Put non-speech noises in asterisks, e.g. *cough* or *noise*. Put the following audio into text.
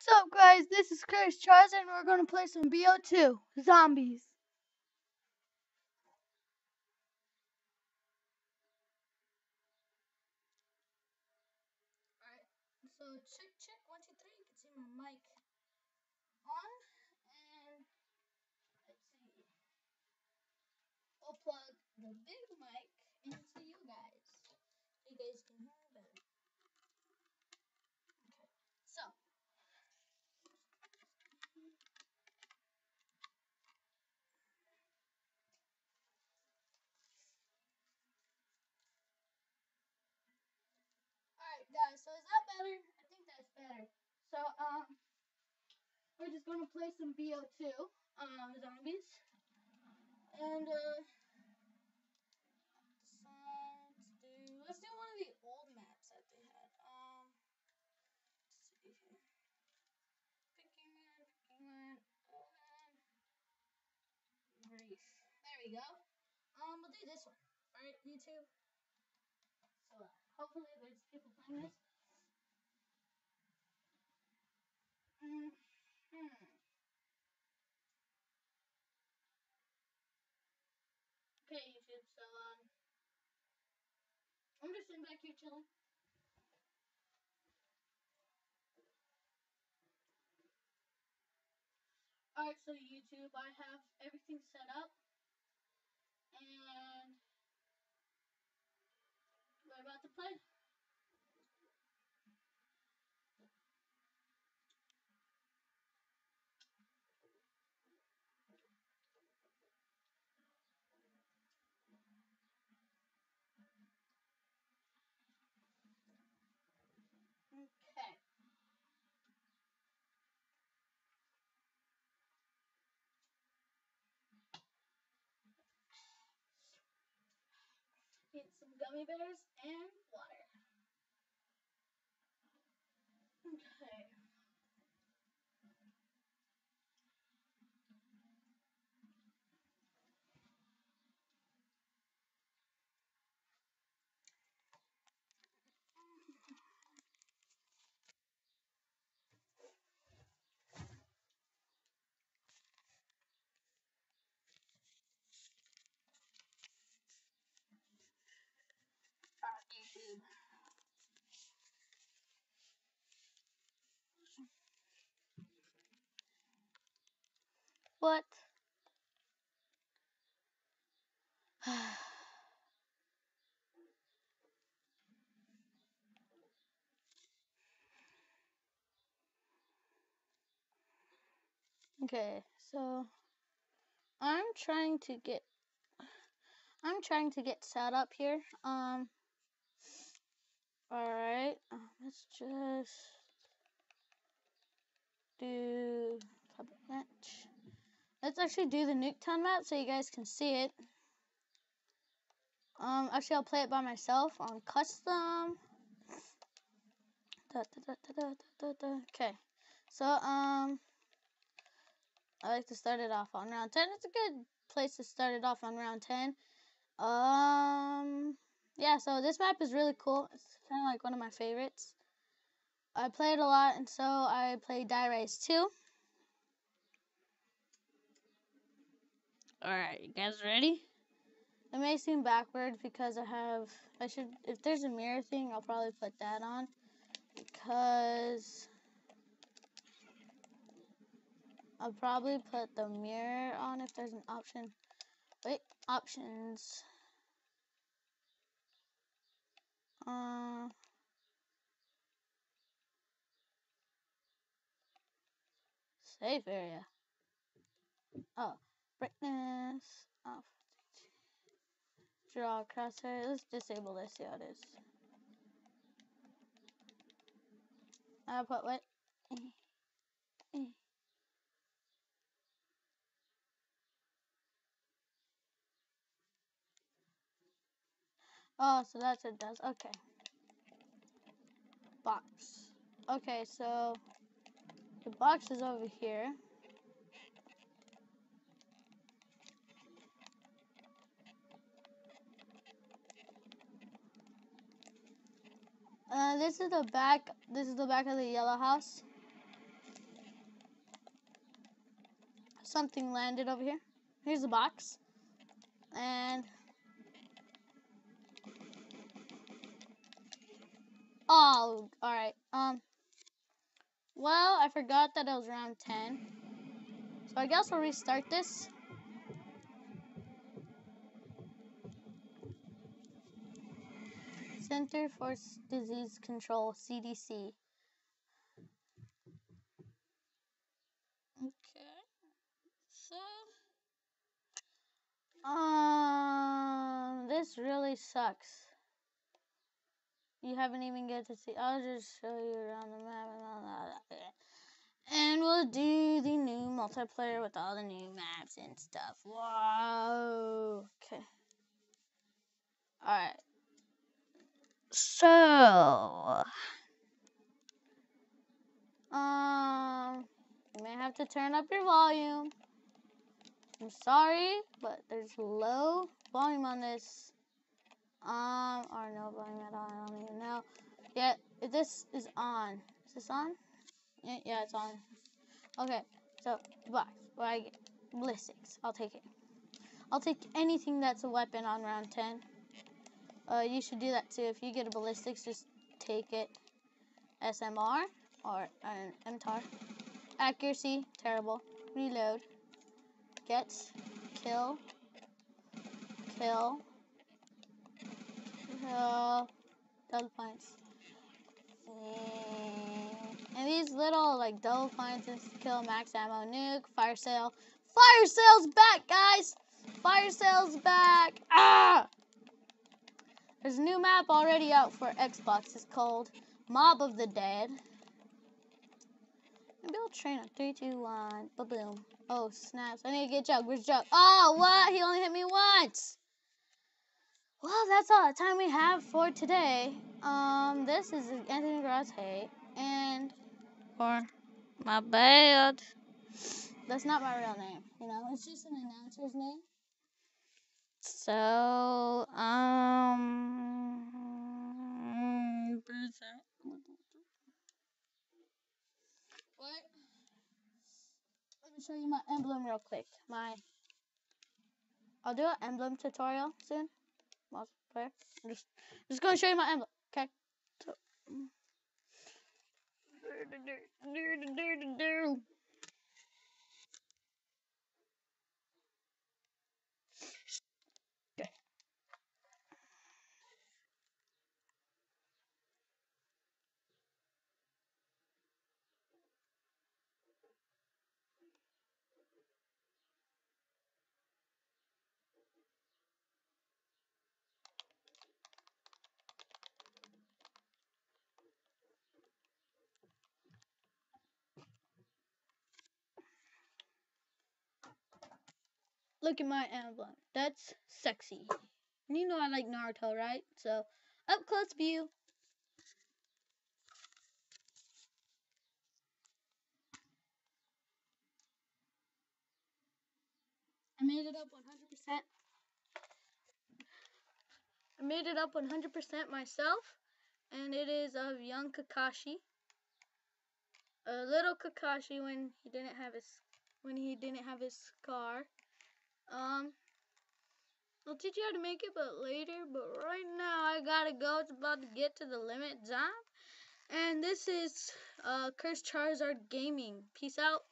What's up, guys? This is Chris Charles, and we're going to play some BO2 Zombies. Alright, so check, check, one, two, three. You can see my mic on, and let's see. I'll plug the big mic into you guys. You guys can hear me better. Okay, so. Alright guys, so is that better? I think that's better. So um we're just gonna play some BO2 um zombies. And uh let's do let's do one of the old maps that they had. Um let's see here. Picking man, picking man, open brief. There we go. Um we'll do this one. Alright, YouTube. So uh, hopefully there's people playing this. Mm hmm. Okay, YouTube. So um, I'm just sitting back here chilling. Alright, so YouTube, I have everything set up, and we're about to play. Okay. Get some gummy bears and water. Okay. What? *sighs* okay, so I'm trying to get I'm trying to get set up here. Um alright, um, let's just do public match. Let's actually do the Nuketown map so you guys can see it. Um, actually, I'll play it by myself on custom. Da, da, da, okay, so um, I like to start it off on round ten. It's a good place to start it off on round ten. Um, yeah, so this map is really cool. It's kind of like one of my favorites. I play it a lot, and so I play Die Rise too. Alright, you guys ready? It may seem backwards because I have, I should, if there's a mirror thing, I'll probably put that on. Because I'll probably put the mirror on if there's an option. Wait, options. Uh, safe area. Oh brightness off. Draw crosshair. Let's disable this. See how it is. I'll put what? Oh, so that's what it does. Okay. Box. Okay, so the box is over here. Uh, this is the back. This is the back of the yellow house. Something landed over here. Here's the box. And Oh, all right. Um. Well, I forgot that it was round ten. So I guess we'll restart this. Center for Disease Control, CDC. Okay. So, um, this really sucks. You haven't even get to see. I'll just show you around the map and all that. And we'll do the new multiplayer with all the new maps and stuff. Whoa. Okay. Alright. So. Um. You may have to turn up your volume. I'm sorry, but there's low volume on this. Um, or no volume at all. I don't even know. Yeah, this is on. Is this on? Yeah, yeah, it's on. Okay, so box. What I get? Ballistics. I'll take it. I'll take anything that's a weapon on round 10. Uh, you should do that too. If you get a ballistics, just take it. SMR or an MTAR. Accuracy, terrible. Reload. Get. Kill. Kill. Kill. Double points. And these little like double points kill max ammo nuke, fire sale. Fire sale's back, guys! Fire sale's back! Ah! There's a new map already out for Xbox. It's called Mob of the Dead. Maybe I'll train on 3, 2, 1. Ba-boom. Oh, snaps. I need to get Jug. Where's Jug? Oh, what? He only hit me once. Well, that's all the time we have for today. Um, this is Anthony Hey, and or my bad. That's not my real name. You know, it's just an announcer's name. So, um, what? Let me show you my emblem real quick. My, I'll do an emblem tutorial soon. Multiplayer. I'm just, just gonna show you my emblem. Okay. So. Look at my emblem. That's sexy. And you know I like Naruto, right? So, up close view. I made it up 100%. I made it up 100% myself, and it is of young Kakashi. A little Kakashi when he didn't have his when he didn't have his scar. Um, I'll teach you how to make it, but later. But right now, I gotta go. It's about to get to the limit zone. And this is uh, Cursed Charizard Gaming. Peace out.